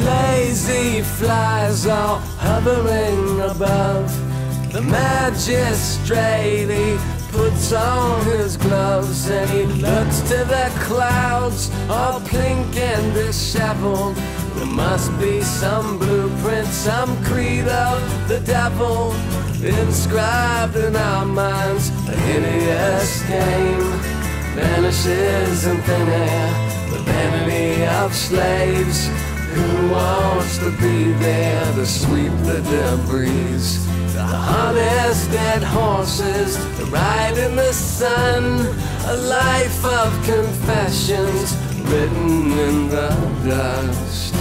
Uneasy flies are hovering above. The magistrate, he puts on his gloves and he looks to the clouds, all pink and disheveled. There must be some blueprint, some creed of the devil inscribed in our minds. A hideous game vanishes in thin air. The vanity of slaves who wants to be there to sweep the debris. The harness dead horses, to ride in the sun, a life of confessions written in the dust.